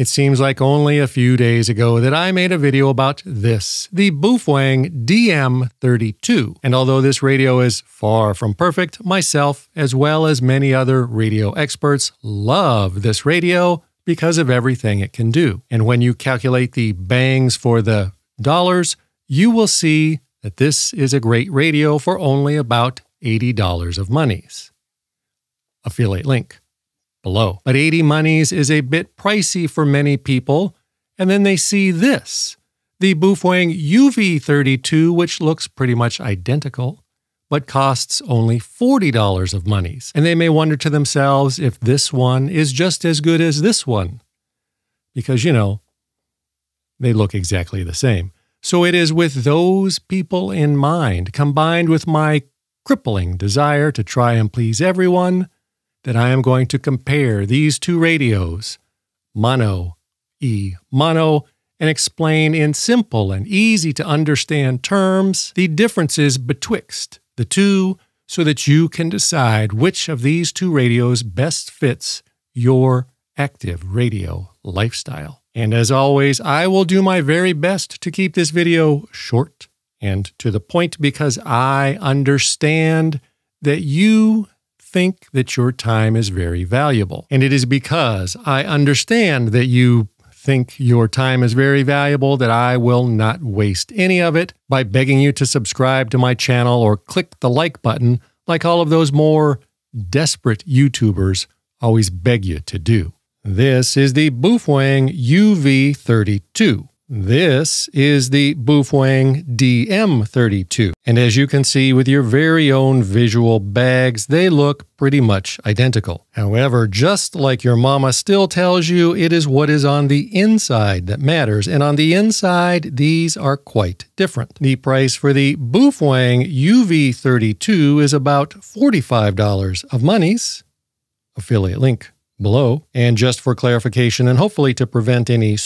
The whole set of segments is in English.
It seems like only a few days ago that I made a video about this, the Baofeng DM32. And although this radio is far from perfect, myself, as well as many other radio experts, love this radio because of everything it can do. And when you calculate the bangs for the dollars, you will see that this is a great radio for only about $80 of monies. Affiliate link below. But 80 monies is a bit pricey for many people, and then they see this the Baofeng UV32, which looks pretty much identical, but costs only $40 of monies. And they may wonder to themselves if this one is just as good as this one. Because, you know, they look exactly the same. So it is with those people in mind, combined with my crippling desire to try and please everyone, that I am going to compare these two radios, mono, E, mono, and explain in simple and easy to understand terms the differences betwixt the two so that you can decide which of these two radios best fits your active radio lifestyle. And as always, I will do my very best to keep this video short and to the point because I understand that you think that your time is very valuable. And it is because I understand that you think your time is very valuable that I will not waste any of it by begging you to subscribe to my channel or click the like button like all of those more desperate YouTubers always beg you to do. This is the Boofwang UV32. This is the Baofeng DM32. And as you can see with your very own visual bags, they look pretty much identical. However, just like your mama still tells you, it is what is on the inside that matters. And on the inside, these are quite different. The price for the Baofeng UV32 is about $45 of monies. Affiliate link below. And just for clarification, and hopefully to prevent any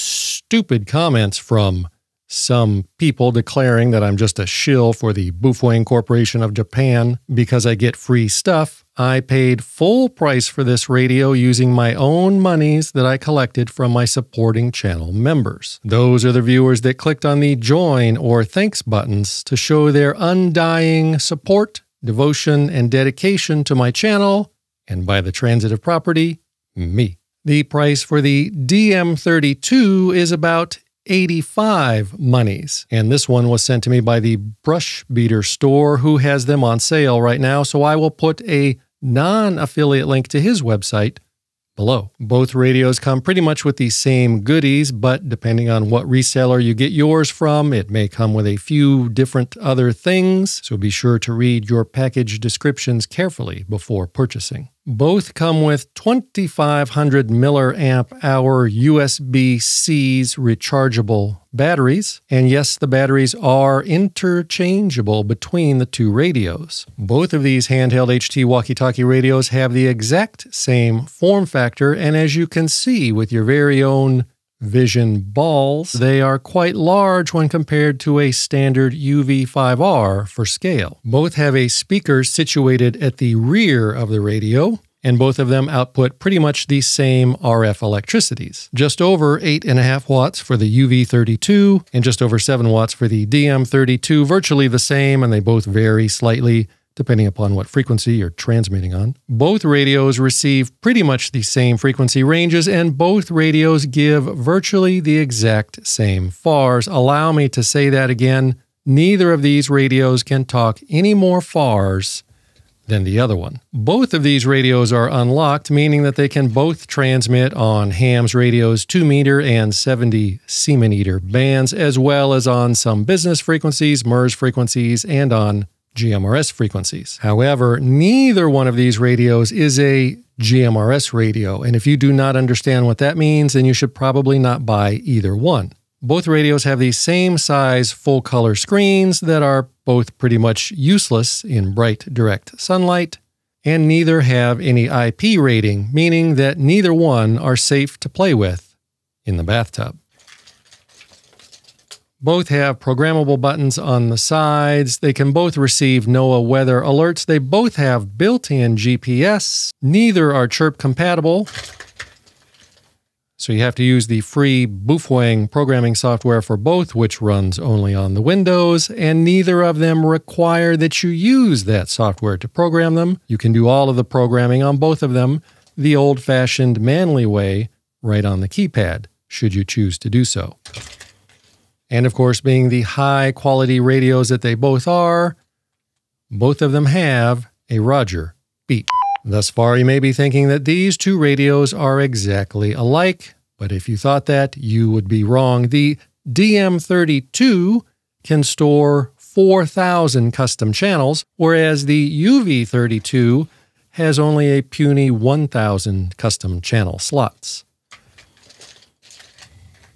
stupid comments from some people declaring that I'm just a shill for the Baofeng Corporation of Japan because I get free stuff, I paid full price for this radio using my own monies that I collected from my supporting channel members. Those are the viewers that clicked on the join or thanks buttons to show their undying support, devotion, and dedication to my channel, and by the transitive property, me. The price for the DM32 is about 85 monies. And this one was sent to me by the Brushbeater store who has them on sale right now. So I will put a non affiliate link to his website below. Both radios come pretty much with the same goodies, but depending on what reseller you get yours from, it may come with a few different other things. So be sure to read your package descriptions carefully before purchasing. Both come with 2500 milliamp hour USB C's rechargeable batteries. And yes, the batteries are interchangeable between the two radios. Both of these handheld HT walkie talkie radios have the exact same form factor. And as you can see with your very own Vision balls, they are quite large when compared to a standard UV5R for scale. Both have a speaker situated at the rear of the radio, and both of them output pretty much the same RF electricities. Just over 8.5 watts for the UV32 and just over 7 watts for the DM32, virtually the same, and they both vary slightly depending upon what frequency you're transmitting on. Both radios receive pretty much the same frequency ranges, and both radios give virtually the exact same FARs. Allow me to say that again. Neither of these radios can talk any more FARs than the other one. Both of these radios are unlocked, meaning that they can both transmit on hams radios 2 meter and 70 centimeter bands, as well as on some business frequencies, MURS frequencies, and on GMRS frequencies. However, neither one of these radios is a GMRS radio, and if you do not understand what that means, then you should probably not buy either one. Both radios have the same size full color screens that are both pretty much useless in bright direct sunlight, and neither have any IP rating, meaning that neither one are safe to play with in the bathtub. Both have programmable buttons on the sides. They can both receive NOAA weather alerts. They both have built in GPS. Neither are chirp compatible. So you have to use the free Boofwang programming software for both, which runs only on the Windows, and neither of them require that you use that software to program them. You can do all of the programming on both of them the old fashioned manly way right on the keypad, should you choose to do so. And of course, being the high quality radios that they both are, both of them have a Roger beep. Thus far, you may be thinking that these two radios are exactly alike, but if you thought that, you would be wrong. The DM32 can store 4,000 custom channels, whereas the UV32 has only a puny 1,000 custom channel slots.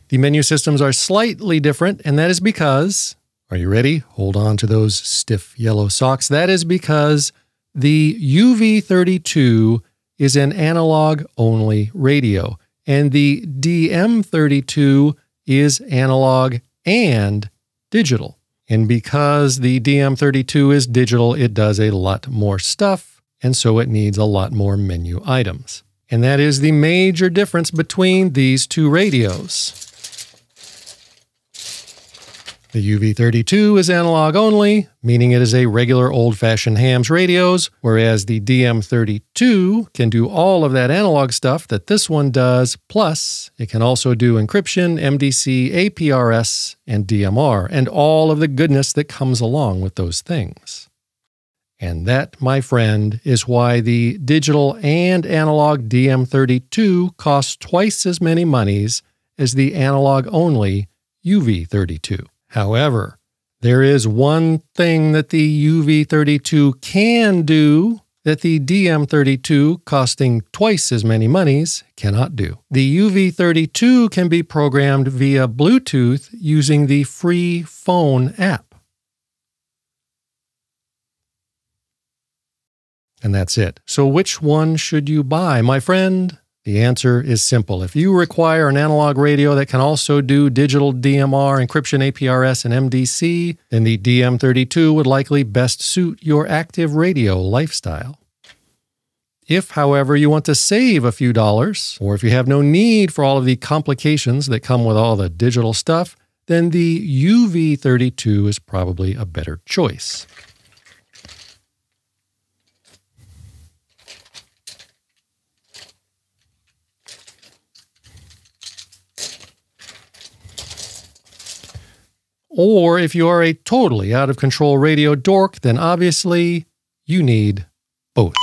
The menu systems are slightly different, and that is because, are you ready? Hold on to those stiff yellow socks. That is because the UV32 is an analog only radio, and the DM32 is analog and digital. And because the DM32 is digital, it does a lot more stuff, and so it needs a lot more menu items. And that is the major difference between these two radios. The UV32 is analog only, meaning it is a regular old fashioned hams radios, whereas the DM32 can do all of that analog stuff that this one does, plus it can also do encryption, MDC, APRS, and DMR, and all of the goodness that comes along with those things. And that, my friend, is why the digital and analog DM32 costs twice as many monies as the analog only UV32. However, there is one thing that the UV32 can do that the DM32, costing twice as many monies, cannot do. The UV32 can be programmed via Bluetooth using the free phone app. And that's it. So, which one should you buy, my friend? The answer is simple. If you require an analog radio that can also do digital DMR, encryption, APRS, and MDC, then the DM32 would likely best suit your active radio lifestyle. If, however, you want to save a few dollars, or if you have no need for all of the complications that come with all the digital stuff, then the UV32 is probably a better choice. Or if you are a totally out of control radio dork, then obviously you need both.